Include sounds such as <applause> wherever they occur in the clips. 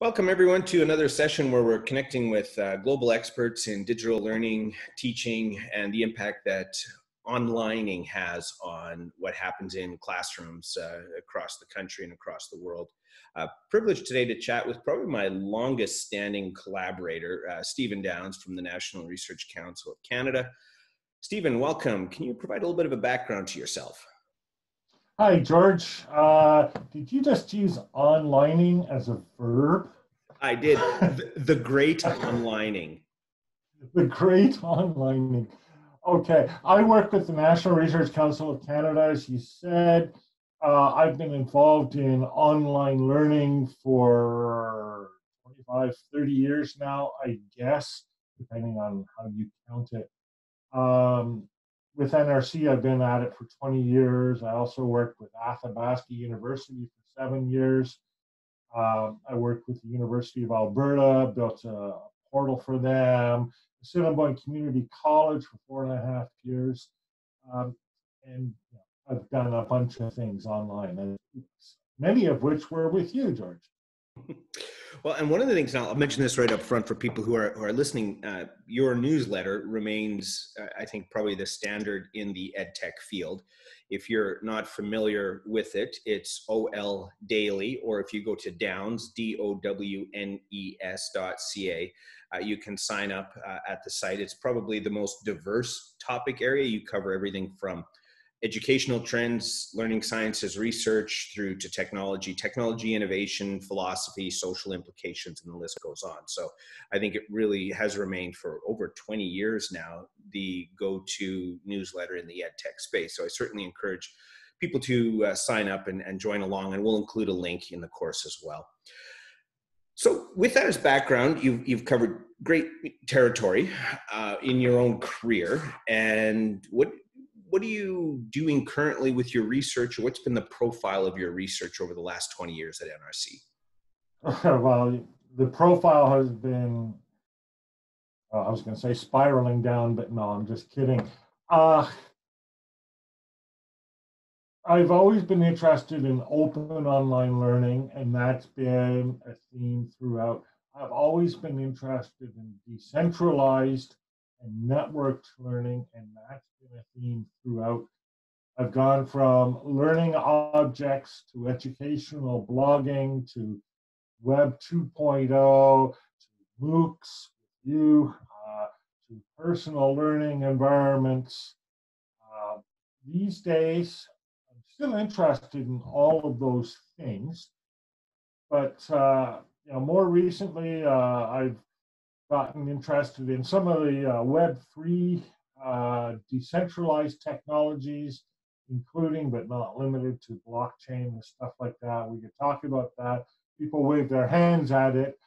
Welcome, everyone, to another session where we're connecting with uh, global experts in digital learning, teaching, and the impact that onlining has on what happens in classrooms uh, across the country and across the world. Uh, privileged today to chat with probably my longest standing collaborator, uh, Stephen Downes from the National Research Council of Canada. Stephen, welcome. Can you provide a little bit of a background to yourself? Hi, George. Uh, did you just use onlining as a verb? I did. the, the great onlining. The great onlining. Okay. I work with the National Research Council of Canada, as you said. Uh, I've been involved in online learning for 25, 30 years now, I guess, depending on how you count it. Um, with NRC, I've been at it for 20 years. I also worked with Athabasca University for seven years. Um, I worked with the University of Alberta, built a portal for them, Assiniboine Community College for four and a half years. Um, and I've done a bunch of things online, many of which were with you, George. <laughs> Well, and one of the things, and I'll mention this right up front for people who are who are listening. Uh, your newsletter remains, uh, I think, probably the standard in the ed tech field. If you're not familiar with it, it's OL Daily, or if you go to Downes D O W N E S dot C A, uh, you can sign up uh, at the site. It's probably the most diverse topic area. You cover everything from educational trends, learning sciences research through to technology, technology innovation, philosophy, social implications, and the list goes on. So I think it really has remained for over 20 years now the go to newsletter in the ed tech space. So I certainly encourage people to uh, sign up and, and join along, and we'll include a link in the course as well. So, with that as background, you've, you've covered great territory uh, in your own career. And what what are you doing currently with your research, or what's been the profile of your research over the last 20 years at NRC? <laughs> well, the profile has been, uh, I was going to say spiraling down, but no, I'm just kidding. Uh, I've always been interested in open online learning, and that's been a theme throughout. I've always been interested in decentralized and networked learning, and that's been a theme throughout. I've gone from learning objects to educational blogging to Web 2.0 to MOOCs you uh, to personal learning environments. Uh, these days, I'm still interested in all of those things, but uh, you know, more recently, uh, I've gotten interested in some of the uh, Web3 uh, decentralized technologies, including but not limited to blockchain and stuff like that. We could talk about that. People wave their hands at it,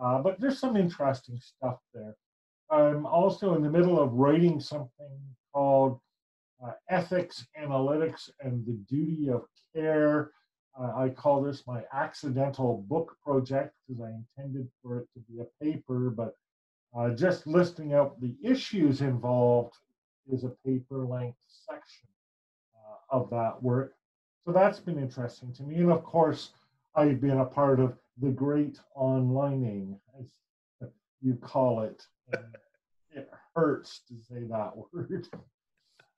uh, but there's some interesting stuff there. I'm also in the middle of writing something called uh, Ethics, Analytics, and the Duty of Care. Uh, I call this my accidental book project because I intended for it to be a paper, but uh, just listing out the issues involved is a paper length section uh, of that work. So that's been interesting to me. And of course, I've been a part of the great onlining, as you call it. And it hurts to say that <laughs> word.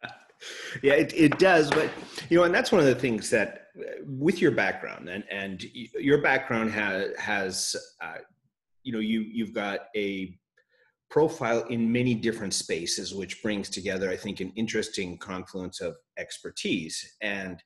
<laughs> yeah, it, it does. But, you know, and that's one of the things that with your background and, and your background has, has uh, you know, you, you've got a profile in many different spaces, which brings together, I think, an interesting confluence of expertise. And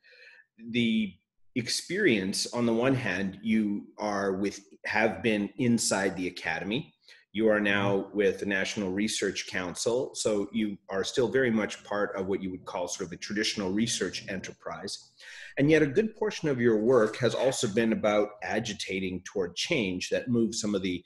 the experience, on the one hand, you are with, have been inside the academy. You are now mm-hmm. with the National Research Council. So you are still very much part of what you would call sort of a traditional research enterprise. And yet, a good portion of your work has also been about agitating toward change that moves some of the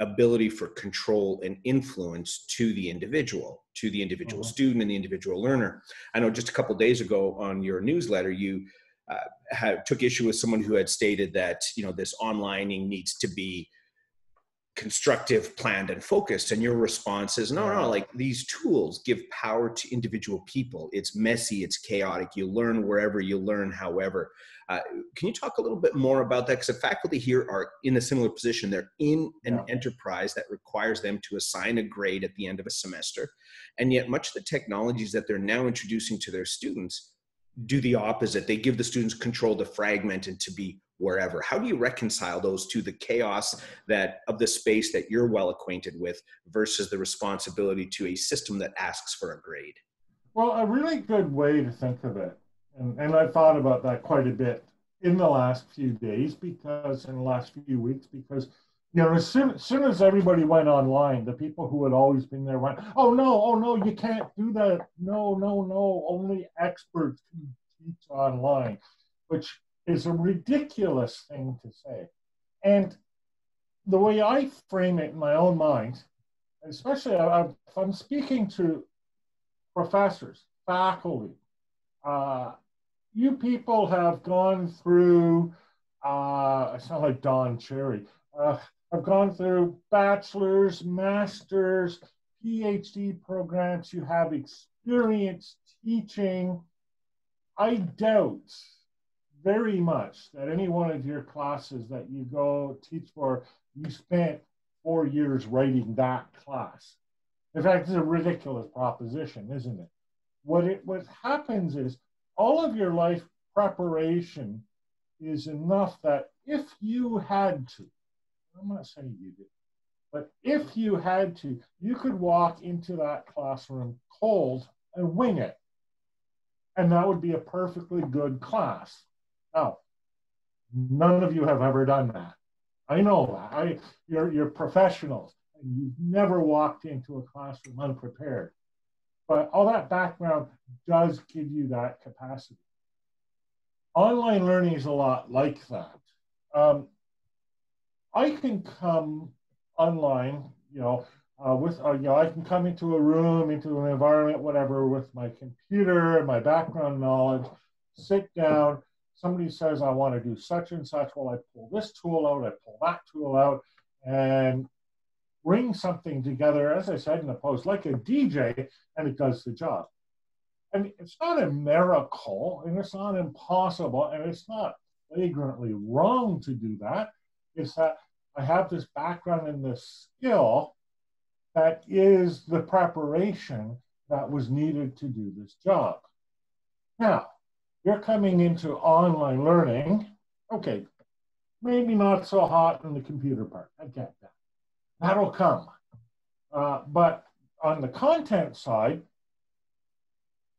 ability for control and influence to the individual to the individual mm-hmm. student and the individual learner i know just a couple days ago on your newsletter you uh, had, took issue with someone who had stated that you know this onlining needs to be constructive planned and focused and your response is no no like these tools give power to individual people it's messy it's chaotic you learn wherever you learn however Uh, can you talk a little bit more about that? Because the faculty here are in a similar position. They're in an yeah. enterprise that requires them to assign a grade at the end of a semester. And yet, much of the technologies that they're now introducing to their students do the opposite. They give the students control to fragment and to be wherever. How do you reconcile those two, the chaos that of the space that you're well acquainted with versus the responsibility to a system that asks for a grade? Well, a really good way to think of it, and, and I've thought about that quite a bit in the last few days because in the last few weeks, because you know, as soon, as soon as everybody went online, the people who had always been there went, oh no, oh no, you can't do that. No, no, no, only experts can teach online, which is a ridiculous thing to say. And the way I frame it in my own mind, especially if I'm speaking to professors, faculty, uh, you people have gone through, uh, I sound like Don Cherry, uh, have gone through bachelor's, master's, PhD programs. You have experience teaching. I doubt very much that any one of your classes that you go teach for, you spent four years writing that class. In fact, it's a ridiculous proposition, isn't it? What it what happens is all of your life preparation is enough that if you had to, I'm not saying you did, but if you had to, you could walk into that classroom cold and wing it. And that would be a perfectly good class. Now, none of you have ever done that. I know that. I, you're, you're professionals and you've never walked into a classroom unprepared. But all that background does give you that capacity. Online learning is a lot like that. Um, I can come online, you know, uh, with, uh, you know, I can come into a room, into an environment, whatever, with my computer and my background knowledge, sit down. Somebody says, I want to do such and such. Well, I pull this tool out, I pull that tool out, and bring something together, as I said in the post, like a DJ, and it does the job. And it's not a miracle, and it's not impossible, and it's not flagrantly wrong to do that. It's that I have this background and this skill that is the preparation that was needed to do this job. Now, you're coming into online learning. Okay, maybe not so hot in the computer part. I get that. That'll come. Uh, but on the content side,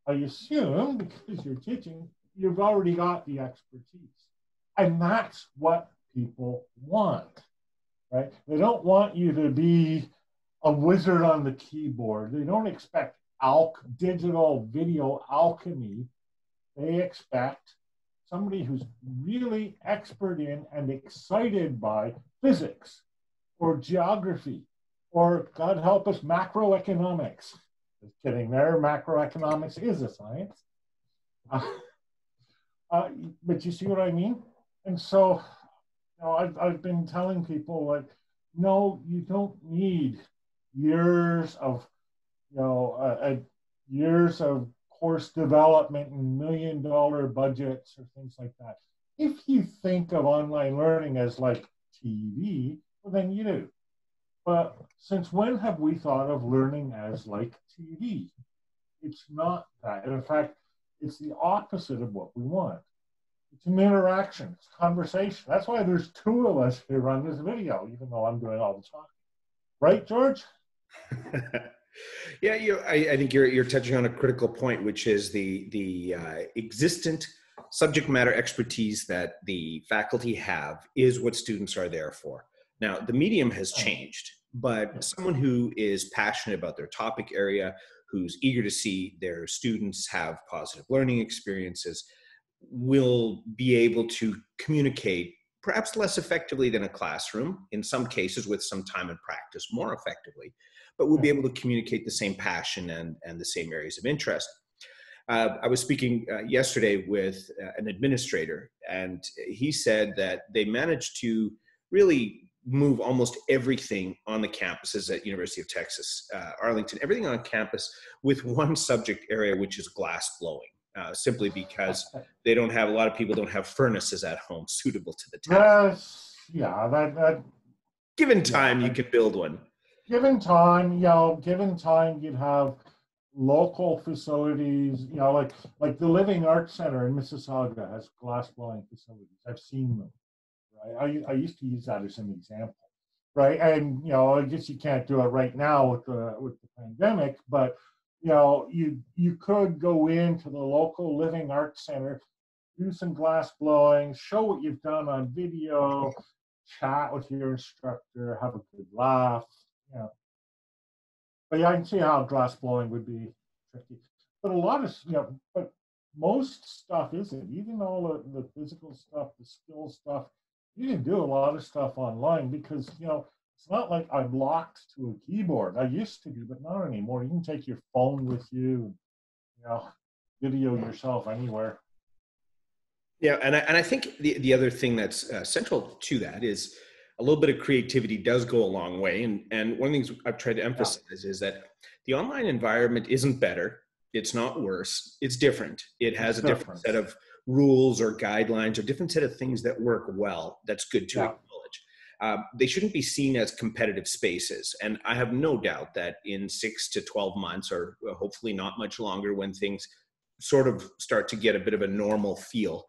I assume because you're teaching, you've already got the expertise. And that's what people want right? They don't want you to be a wizard on the keyboard. They don't expect al- digital video alchemy. They expect somebody who's really expert in and excited by physics or geography or, God help us, macroeconomics. Just kidding there, macroeconomics is a science. Uh, uh, but you see what I mean? And so know, I've, I've been telling people like, no, you don't need years of, you know, uh, uh, years of course development and million dollar budgets or things like that. If you think of online learning as like TV, well, then you do. But since when have we thought of learning as like TV? It's not that. in fact, it's the opposite of what we want. It's an interaction, it's conversation. That's why there's two of us here on this video, even though I'm doing all the talking. Right, George? <laughs> yeah, you. I, I, think you're you're touching on a critical point, which is the the uh, existent subject matter expertise that the faculty have is what students are there for. Now, the medium has changed, but someone who is passionate about their topic area, who's eager to see their students have positive learning experiences, will be able to communicate perhaps less effectively than a classroom, in some cases with some time and practice, more effectively, but we'll be able to communicate the same passion and, and the same areas of interest. Uh, I was speaking uh, yesterday with uh, an administrator, and he said that they managed to really move almost everything on the campuses at University of Texas, uh, Arlington, everything on campus with one <laughs> subject area, which is glass blowing uh, simply because <laughs> they don't have a lot of people don't have furnaces at home suitable to the task. Yeah, that, that given time, yeah, you can build one. Given time, you know, given time, you'd have local facilities, you know, like like the Living Arts Center in Mississauga has glass blowing facilities. I've seen them. Right, I, I used to use that as an example, right? And you know, I guess you can't do it right now with the with the pandemic, but you know, you you could go into the local Living Arts Center, do some glass blowing, show what you've done on video, chat with your instructor, have a good laugh, know but yeah, I can see how glass blowing would be tricky. But a lot of, you know, but most stuff isn't. Even all the, the physical stuff, the skill stuff, you can do a lot of stuff online because, you know, it's not like I'm locked to a keyboard. I used to be, but not anymore. You can take your phone with you, you know, video yourself anywhere. Yeah, and I, and I think the, the other thing that's uh, central to that is a little bit of creativity does go a long way. And, and one of the things I've tried to emphasize yeah. is that the online environment isn't better. It's not worse. It's different. It has it's a different, set of rules or guidelines or different set of things that work well. That's good to yeah. acknowledge. Uh, they shouldn't be seen as competitive spaces. And I have no doubt that in six to 12 months, or hopefully not much longer, when things sort of start to get a bit of a normal feel,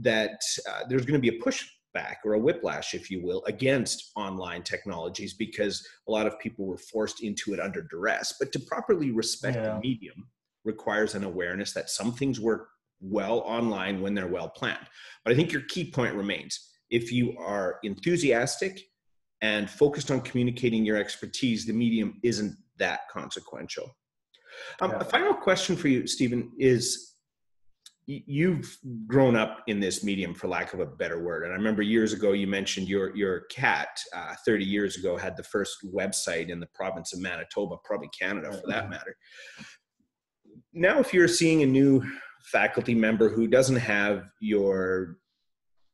that uh, there's going to be a push back or a whiplash, if you will, against online technologies because a lot of people were forced into it under duress. But to properly respect yeah. the medium requires an awareness that some things work well online when they're well planned. But I think your key point remains if you are enthusiastic and focused on communicating your expertise, the medium isn't that consequential. Um, yeah. A final question for you, Stephen, is you've grown up in this medium for lack of a better word. And i remember years ago you mentioned your your cat uh, 30 years ago had the first website in the province of manitoba probably canada for that matter. Now if you're seeing a new faculty member who doesn't have your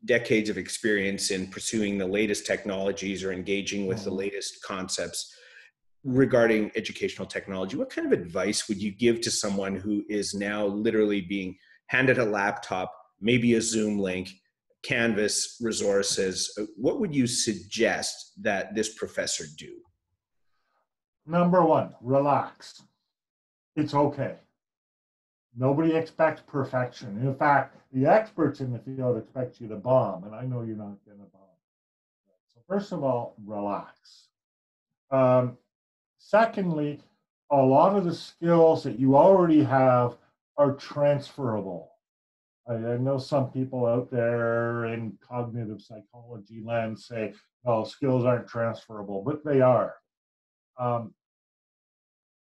decades of experience in pursuing the latest technologies or engaging with the mm-hmm. latest concepts regarding educational technology what kind of advice would you give to someone who is now literally being handed a laptop, maybe a Zoom link, Canvas resources, what would you suggest that this professor do? Number one, relax. It's okay. Nobody expects perfection. In fact, the experts in the field expect you to bomb, and I know you're not going to bomb. So, first of all, relax. Um, secondly, a lot of the skills that you already have are transferable. I, I, know some people out there in cognitive psychology land say, "Well, skills aren't transferable," but they are. Um,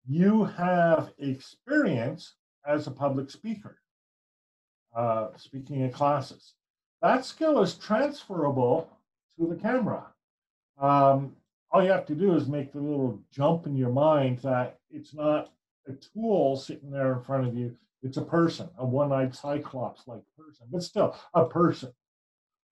you have experience as a public speaker, uh, speaking in classes. That skill is transferable to the camera. Um, all you have to do is make the little jump in your mind that it's not a tool sitting there in front of you it's a person, a one-eyed cyclops-like person, but still a person.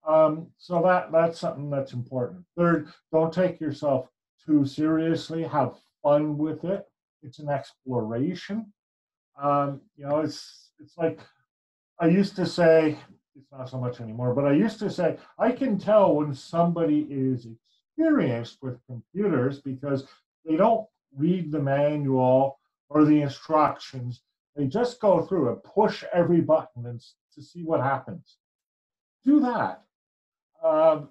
Um, so that that's something that's important. Third, don't take yourself too seriously. Have fun with it. It's an exploration. Um, you know, it's it's like I used to say. It's not so much anymore, but I used to say I can tell when somebody is experienced with computers because they don't read the manual or the instructions they just go through and push every button and to see what happens. Do that. Uh,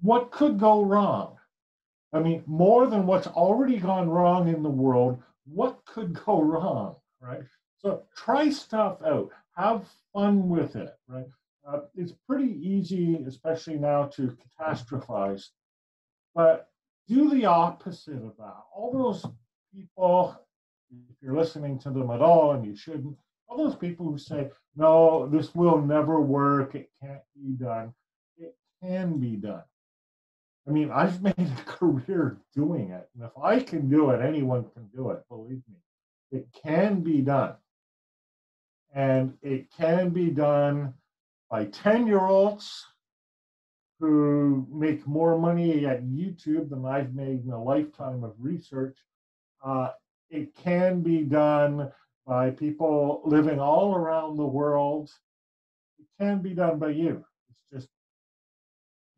what could go wrong? I mean, more than what's already gone wrong in the world, what could go wrong, right? So try stuff out. Have fun with it, right? Uh, it's pretty easy, especially now, to catastrophize. But do the opposite of that. All those people if you're listening to them at all, and you shouldn't, all those people who say, no, this will never work, it can't be done, it can be done. I mean, I've <laughs> made a career doing it. And if I can do it, anyone can do it, believe me. It can be done. And it can be done by 10 year olds who make more money at YouTube than I've made in a lifetime of research. Uh, it can be done by people living all around the world. It can be done by you. It's just,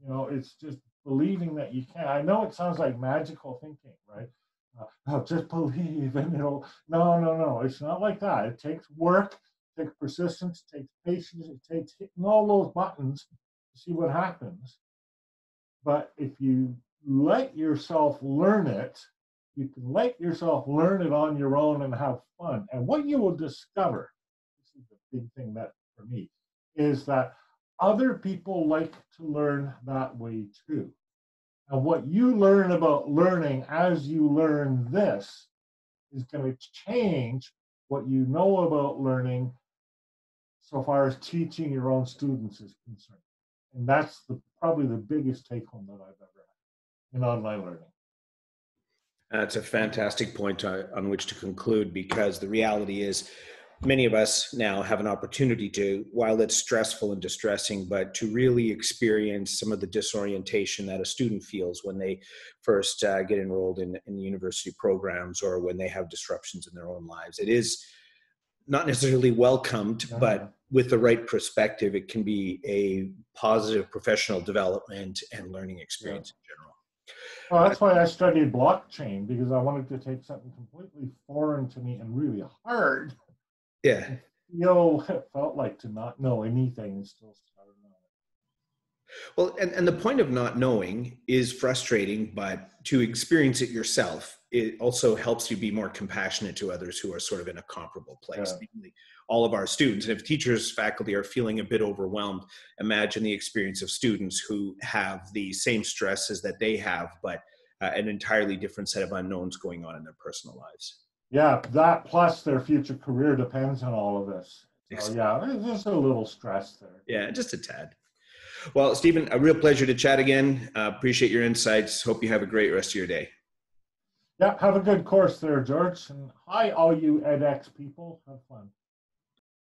you know, it's just believing that you can. I know it sounds like magical thinking, right? Uh, <laughs> oh, just believe and it'll. No, no, no. It's not like that. It takes work, it takes persistence, it takes patience, it takes hitting all those buttons to see what happens. But if you let yourself learn it, you can let yourself learn it on your own and have fun. And what you will discover, this is the big thing that for me, is that other people like to learn that way too. And what you learn about learning as you learn this is going to change what you know about learning so far as teaching your own students is concerned. And that's the, probably the biggest take home that I've ever had in online learning. That's a fantastic point on which to conclude because the reality is many of us now have an opportunity to, while it's stressful and distressing, but to really experience some of the disorientation that a student feels when they first uh, get enrolled in, in university programs or when they have disruptions in their own lives. It is not necessarily welcomed, but with the right perspective, it can be a positive professional development and learning experience yeah. in general. Well, that's why I studied blockchain because I wanted to take something completely foreign to me and really hard. Yeah. You know, it felt like to not know anything and still start knowing. Well, and, and the point of not knowing is frustrating, but to experience it yourself, it also helps you be more compassionate to others who are sort of in a comparable place. Yeah. All of our students, and if teachers, faculty are feeling a bit overwhelmed, imagine the experience of students who have the same stresses that they have, but uh, an entirely different set of unknowns going on in their personal lives. Yeah, that plus their future career depends on all of this. So, yeah, there's a little stress there. Yeah, just a tad. Well, Stephen, a real pleasure to chat again. Uh, appreciate your insights. Hope you have a great rest of your day. Yeah, have a good course there, George. And hi, all you edX people. Have fun.